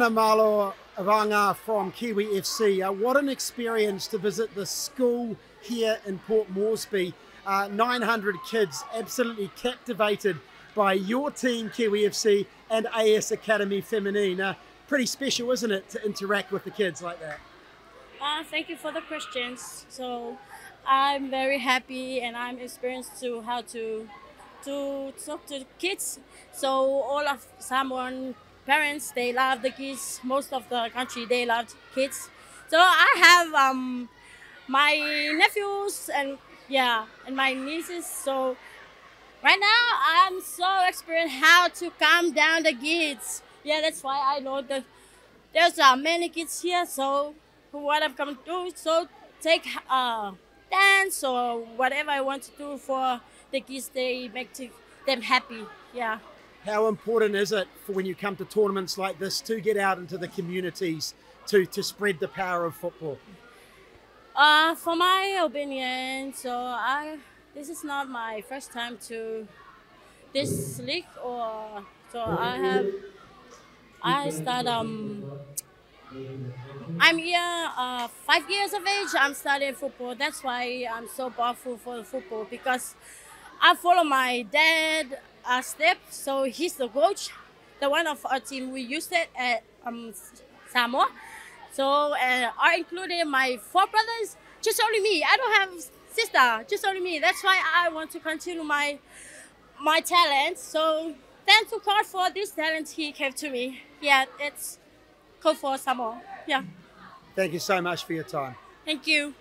Hana Malo Vaga from Kiwi FC. Uh, what an experience to visit the school here in Port Moresby. Uh, 900 kids absolutely captivated by your team, Kiwi FC, and AS Academy Feminine. Uh, pretty special, isn't it, to interact with the kids like that? Uh, thank you for the questions. So I'm very happy and I'm experienced to how to to talk to kids. So all of someone parents they love the kids. Most of the country they love kids. So I have um my nephews and yeah and my nieces. So right now I'm so experienced how to calm down the kids. Yeah, that's why I know that there's uh, many kids here. So what I'm going to do, so take uh dance or whatever I want to do for the kids. They make them happy. Yeah. How important is it for when you come to tournaments like this to get out into the communities to, to spread the power of football? Uh, for my opinion, so I this is not my first time to this league or so I have I start um I'm here uh, five years of age. I'm studying football. That's why I'm so powerful for football because I follow my dad uh, step. So he's the coach, the one of our team. We used it at um, Samoa. So uh, I included my four brothers. Just only me. I don't have sister. Just only me. That's why I want to continue my my talent. So thank to God for this talent he gave to me. Yeah, it's cool for Samoa. Yeah. Thank you so much for your time. Thank you.